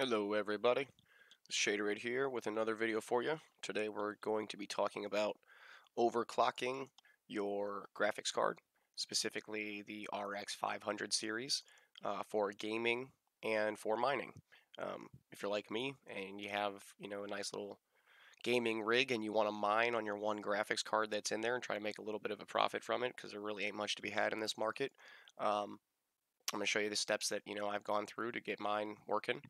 Hello everybody, Shaderade here with another video for you. Today we're going to be talking about overclocking your graphics card, specifically the RX 500 series uh, for gaming and for mining. Um, if you're like me and you have you know a nice little gaming rig and you want to mine on your one graphics card that's in there and try to make a little bit of a profit from it because there really ain't much to be had in this market. Um, I'm going to show you the steps that you know I've gone through to get mine working.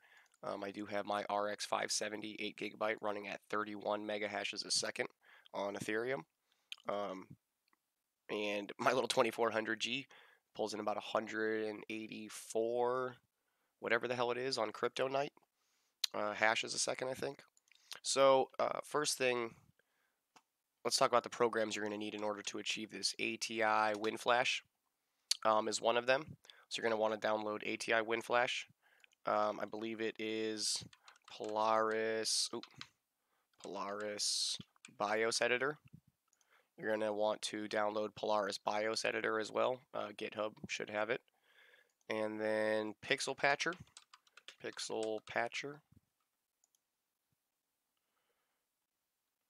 Um, I do have my RX 570 8 gigabyte running at 31 mega hashes a second on Ethereum. Um, and my little 2400G pulls in about 184, whatever the hell it is, on CryptoNight uh, hashes a second, I think. So, uh, first thing, let's talk about the programs you're going to need in order to achieve this. ATI WinFlash um, is one of them. So, you're going to want to download ATI WinFlash. Um, I believe it is Polaris. Polaris BIOS Editor. You're going to want to download Polaris BIOS Editor as well. Uh, GitHub should have it. And then Pixel Patcher. Pixel Patcher.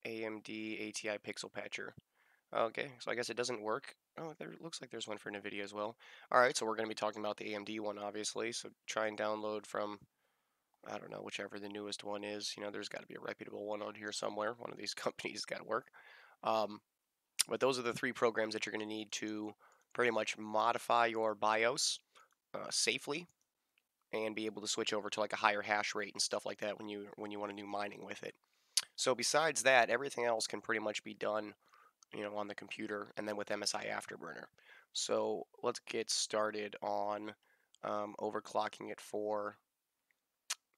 AMD ATI Pixel Patcher. Okay, so I guess it doesn't work. Oh, there looks like there's one for NVIDIA as well. Alright, so we're going to be talking about the AMD one, obviously. So try and download from, I don't know, whichever the newest one is. You know, there's got to be a reputable one on here somewhere. One of these companies got to work. Um, but those are the three programs that you're going to need to pretty much modify your BIOS uh, safely and be able to switch over to like a higher hash rate and stuff like that when you when you want to do mining with it. So besides that, everything else can pretty much be done you know, on the computer and then with MSI Afterburner. So let's get started on um, overclocking it for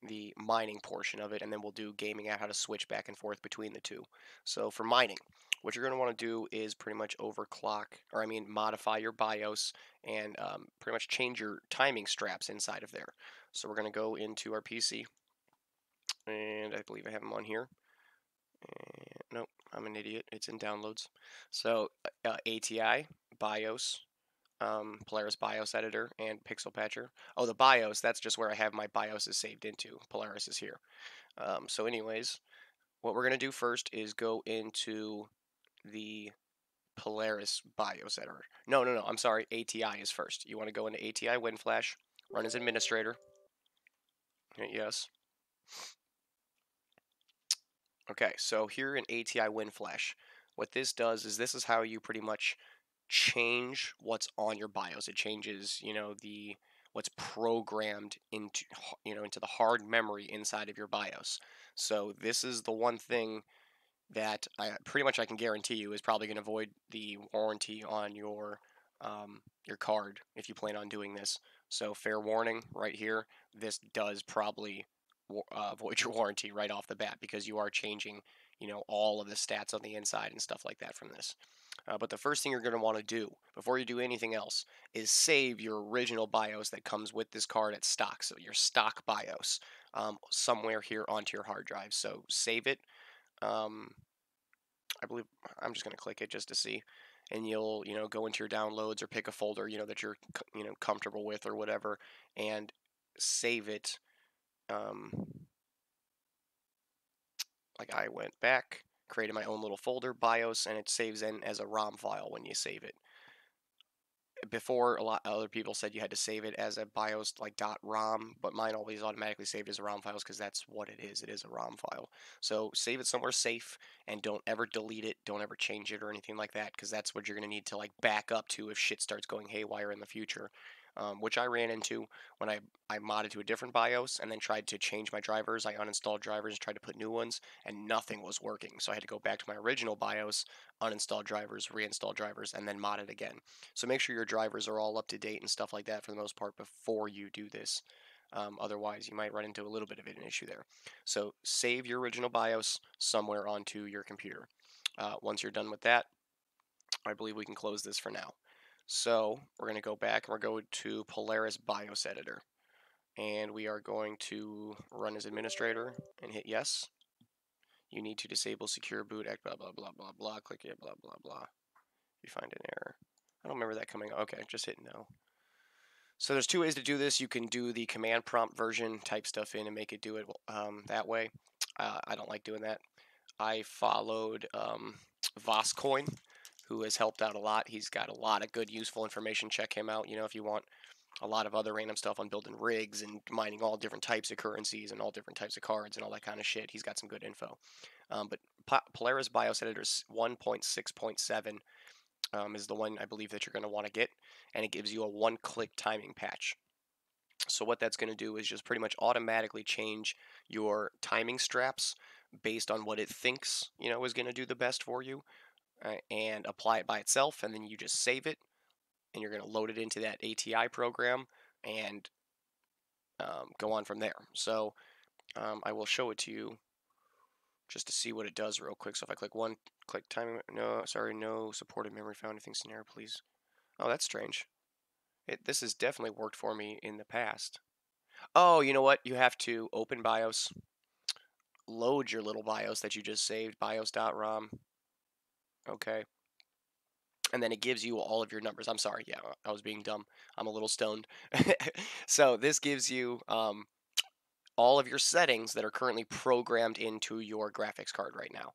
the mining portion of it, and then we'll do gaming out how to switch back and forth between the two. So for mining, what you're going to want to do is pretty much overclock, or I mean modify your BIOS and um, pretty much change your timing straps inside of there. So we're going to go into our PC, and I believe I have them on here. And, I'm an idiot. It's in downloads. So uh, uh ATI, BIOS, um, Polaris BIOS Editor, and Pixel Patcher. Oh, the BIOS, that's just where I have my BIOS is saved into. Polaris is here. Um, so anyways, what we're going to do first is go into the Polaris BIOS Editor. No, no, no, I'm sorry. ATI is first. You want to go into ATI WinFlash, run as administrator. Yes. Okay, so here in ATI WinFlash, what this does is this is how you pretty much change what's on your BIOS. It changes, you know, the what's programmed into you know into the hard memory inside of your BIOS. So this is the one thing that I pretty much I can guarantee you is probably going to void the warranty on your um, your card if you plan on doing this. So fair warning right here, this does probably uh, void your warranty right off the bat because you are changing, you know, all of the stats on the inside and stuff like that from this. Uh, but the first thing you're going to want to do before you do anything else is save your original BIOS that comes with this card at stock. So your stock BIOS um, somewhere here onto your hard drive. So save it. Um, I believe I'm just going to click it just to see. And you'll, you know, go into your downloads or pick a folder, you know, that you're, you know, comfortable with or whatever, and save it um, like I went back, created my own little folder, BIOS, and it saves in as a ROM file when you save it. Before, a lot of other people said you had to save it as a BIOS like .rom, but mine always automatically saved as a ROM files because that's what it is. It is a ROM file. So save it somewhere safe and don't ever delete it. Don't ever change it or anything like that because that's what you're going to need to like back up to if shit starts going haywire in the future um, which I ran into when I, I modded to a different BIOS and then tried to change my drivers. I uninstalled drivers, and tried to put new ones, and nothing was working. So I had to go back to my original BIOS, uninstall drivers, reinstall drivers, and then mod it again. So make sure your drivers are all up to date and stuff like that for the most part before you do this. Um, otherwise, you might run into a little bit of an issue there. So save your original BIOS somewhere onto your computer. Uh, once you're done with that, I believe we can close this for now. So we're going to go back and we're going to Polaris BIOS Editor. And we are going to run as administrator and hit yes. You need to disable secure boot, blah, blah, blah, blah, blah. Click it, blah, blah, blah. You find an error. I don't remember that coming. Okay, just hit no. So there's two ways to do this. You can do the command prompt version, type stuff in and make it do it um, that way. Uh, I don't like doing that. I followed um, VoskCoin, who has helped out a lot. He's got a lot of good, useful information. Check him out. You know, if you want a lot of other random stuff on building rigs and mining all different types of currencies and all different types of cards and all that kind of shit, he's got some good info. Um, but Polaris BIOS Editor 1.6.7 um, is the one I believe that you're going to want to get, and it gives you a one-click timing patch. So what that's going to do is just pretty much automatically change your timing straps based on what it thinks you know is going to do the best for you, uh, and apply it by itself, and then you just save it, and you're going to load it into that ATI program and um, go on from there. So um, I will show it to you just to see what it does real quick. So if I click one, click timing, no, sorry, no supported memory found, anything scenario, please. Oh, that's strange. It, this has definitely worked for me in the past. Oh, you know what? You have to open BIOS, load your little BIOS that you just saved, bios.rom. Okay. And then it gives you all of your numbers. I'm sorry, yeah, I was being dumb. I'm a little stoned. so this gives you um, all of your settings that are currently programmed into your graphics card right now.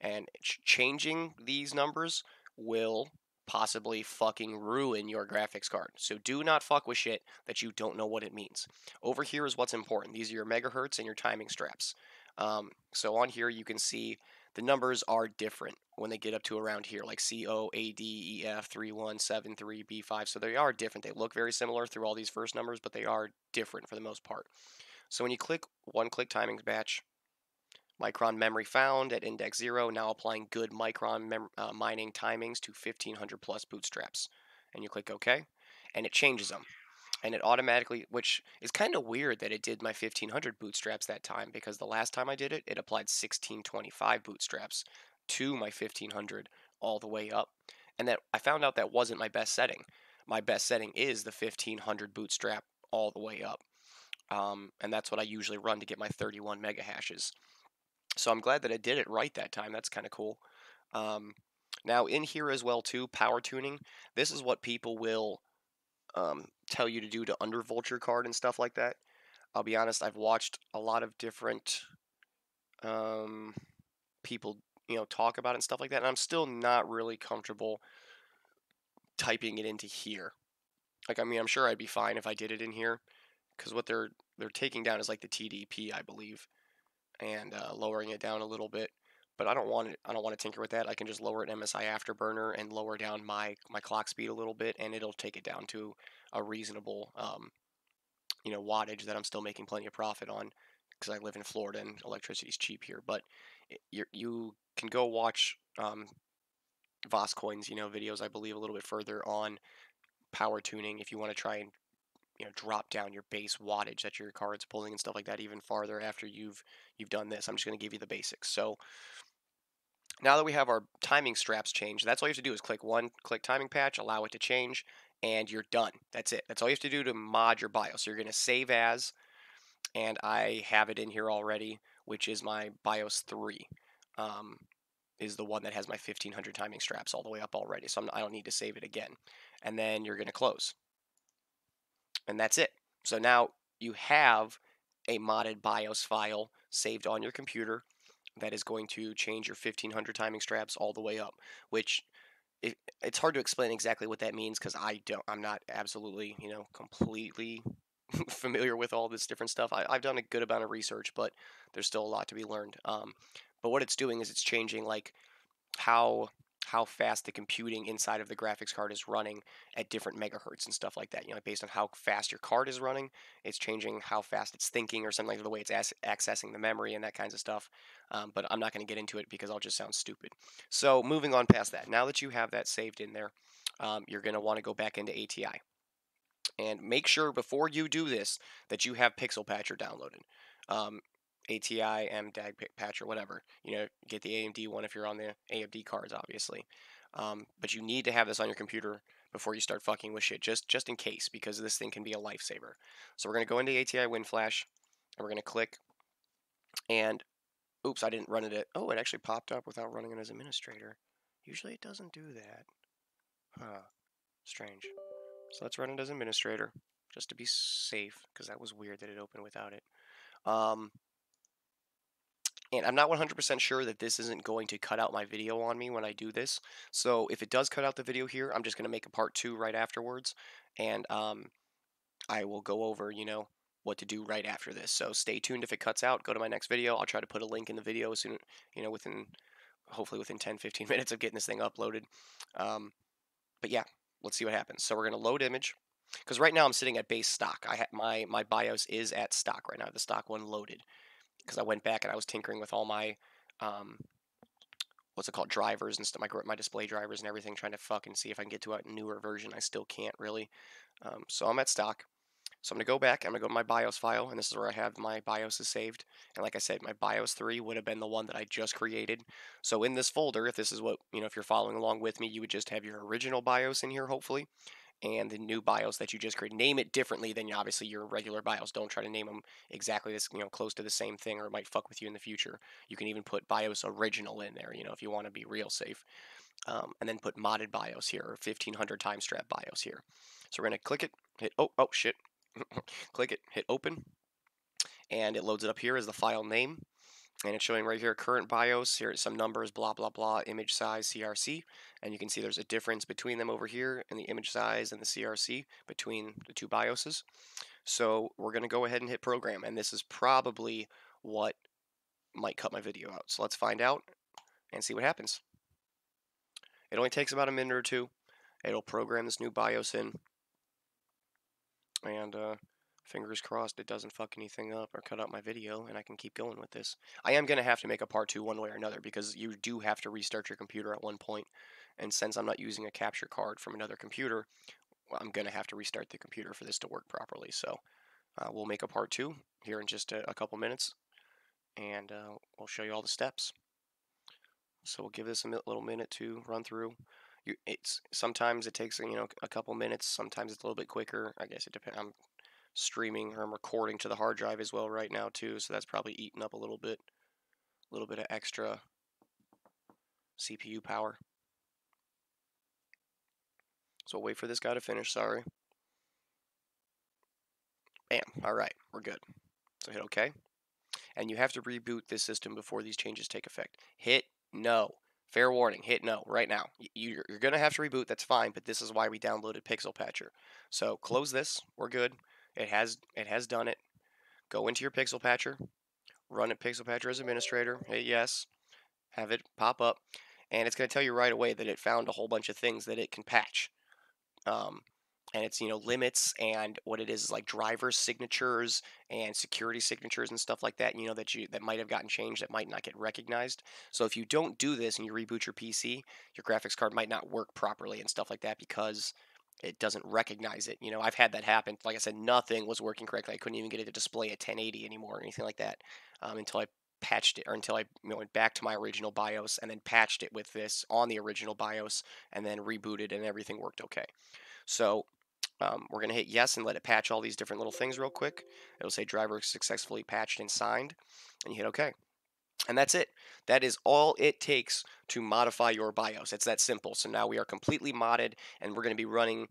And ch- changing these numbers will possibly fucking ruin your graphics card. So do not fuck with shit that you don't know what it means. Over here is what's important. These are your megahertz and your timing straps. Um, so on here you can see the numbers are different when they get up to around here, like C O A D E F 3173 B5. So they are different. They look very similar through all these first numbers, but they are different for the most part. So when you click one click timings patch, micron memory found at index 0, now applying good micron uh, mining timings to 1500 plus bootstraps. And you click OK, and it changes them. And it automatically, which is kind of weird that it did my 1500 bootstraps that time because the last time I did it, it applied 1625 bootstraps to my 1500 all the way up. And that I found out that wasn't my best setting. My best setting is the 1500 bootstrap all the way up. Um, and that's what I usually run to get my 31 mega hashes. So I'm glad that I did it right that time. That's kind of cool. Um, now in here as well too, power tuning. This is what people will um, tell you to do to undervolt your card and stuff like that. I'll be honest, I've watched a lot of different um, people, you know, talk about it and stuff like that, and I'm still not really comfortable typing it into here. Like, I mean, I'm sure I'd be fine if I did it in here, because what they're they're taking down is like the TDP, I believe, and uh, lowering it down a little bit. But I don't want it. I don't want to tinker with that. I can just lower an MSI Afterburner and lower down my my clock speed a little bit, and it'll take it down to a reasonable, um, you know, wattage that I'm still making plenty of profit on because I live in Florida and electricity's cheap here. But you you can go watch um, VoskCoin's, you know, videos. I believe a little bit further on power tuning if you want to try and you know drop down your base wattage that your card's pulling and stuff like that even farther after you've you've done this. I'm just going to give you the basics. So now that we have our timing straps changed, that's all you have to do is click one click timing patch, allow it to change, and you're done. That's it. That's all you have to do to mod your BIOS. So you're going to save as, and I have it in here already, which is my BIOS 3. Um, is the one that has my 1500 timing straps all the way up already, so I'm, I do not need to save it again. And then you're going to close and that's it. So now you have a modded BIOS file saved on your computer that is going to change your 1500 timing straps all the way up, which it, it's hard to explain exactly what that means because I don't, I'm not absolutely, you know, completely familiar with all this different stuff. I, have done a good amount of research, but there's still a lot to be learned. Um, but what it's doing is it's changing like how how fast the computing inside of the graphics card is running at different megahertz and stuff like that. You know, based on how fast your card is running, it's changing how fast it's thinking or something like the way it's accessing the memory and that kinds of stuff. Um, but I'm not going to get into it because I'll just sound stupid. So moving on past that, now that you have that saved in there, um, you're going to want to go back into ATI. And make sure before you do this that you have Pixel Patcher downloaded. Um, ATI, MDAG patch, or whatever. You know, get the AMD one if you're on the AMD cards, obviously. Um, but you need to have this on your computer before you start fucking with shit, just just in case, because this thing can be a lifesaver. So we're gonna go into ATI WinFlash, and we're gonna click, and oops, I didn't run it. At, oh, it actually popped up without running it as administrator. Usually it doesn't do that. Huh. Strange. So let's run it as administrator. just to be safe, because that was weird that it opened without it. Um, and I'm not 100% sure that this isn't going to cut out my video on me when I do this. So if it does cut out the video here, I'm just going to make a part two right afterwards. And um, I will go over, you know, what to do right after this. So stay tuned if it cuts out. Go to my next video. I'll try to put a link in the video as soon, you know, within, hopefully within 10, 15 minutes of getting this thing uploaded. Um, but yeah, let's see what happens. So we're going to load image. Because right now I'm sitting at base stock. I my my BIOS is at stock right now. The stock one loaded because I went back and I was tinkering with all my um, what's it called drivers and stuff, my my display drivers and everything, trying to fucking see if I can get to a newer version. I still can't really. Um, so I'm at stock. So I'm gonna go back. I'm gonna go to my BIOS file, and this is where I have my BIOS is saved. And like I said, my BIOS 3 would have been the one that I just created. So in this folder, if this is what you know, if you're following along with me, you would just have your original BIOS in here, hopefully and the new BIOS that you just created. Name it differently than obviously your regular BIOS. Don't try to name them exactly this, you know, close to the same thing, or it might fuck with you in the future. You can even put BIOS original in there, you know, if you want to be real safe. Um, and then put modded BIOS here, or 1500 time strap BIOS here. So we're gonna click it, hit oh oh shit, click it, hit open, and it loads it up here as the file name and it's showing right here current BIOS, here some numbers, blah, blah, blah, image size, CRC, and you can see there's a difference between them over here in the image size and the CRC between the two BIOSes. So we're going to go ahead and hit program, and this is probably what might cut my video out. So let's find out and see what happens. It only takes about a minute or two. It'll program this new BIOS in, and uh, fingers crossed it doesn't fuck anything up or cut out my video and I can keep going with this. I am going to have to make a part two one way or another because you do have to restart your computer at one point and since I'm not using a capture card from another computer I'm going to have to restart the computer for this to work properly so uh, we'll make a part two here in just a, a couple minutes and uh, we'll show you all the steps. So we'll give this a little minute to run through. You, it's sometimes it takes you know a couple minutes. Sometimes it's a little bit quicker. I guess it depends. I'm streaming or I'm recording to the hard drive as well right now too, so that's probably eating up a little bit, a little bit of extra CPU power. So wait for this guy to finish, sorry. Bam, alright, we're good. So hit OK. And you have to reboot this system before these changes take effect. Hit no. Fair warning, hit no right now. You're, going to have to reboot, that's fine, but this is why we downloaded Pixel Patcher. So close this, we're good. It has it has done it. Go into your Pixel Patcher, run it Pixel Patcher as administrator, hit yes, have it pop up, and it's going to tell you right away that it found a whole bunch of things that it can patch. Um, and it's you know limits and what it is is like driver signatures and security signatures and stuff like that you know that you that might have gotten changed that might not get recognized so if you don't do this and you reboot your pc your graphics card might not work properly and stuff like that because it doesn't recognize it. You know, I've had that happen. Like I said, nothing was working correctly. I couldn't even get it to display at 1080 anymore or anything like that um, until I patched it or until I you know, went back to my original BIOS and then patched it with this on the original BIOS and then rebooted and everything worked okay. So um, we're going to hit yes and let it patch all these different little things real quick. It'll say driver successfully patched and signed and you hit okay. And that's it. That is all it takes to modify your BIOS. It's that simple. So now we are completely modded and we're going to be running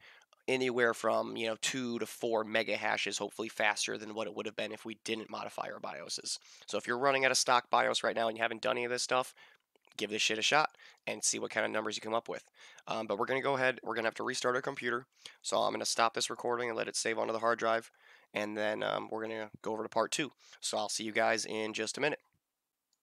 anywhere from, you know, 2 to 4 mega hashes, hopefully faster than what it would have been if we didn't modify our BIOSes. So if you're running out of stock BIOS right now and you haven't done any of this stuff, give this shit a shot and see what kind of numbers you come up with. Um, but we're going to go ahead, we're going to have to restart our computer. So I'm going to stop this recording and let it save onto the hard drive. And then um, we're going to go over to part two. So I'll see you guys in just a minute.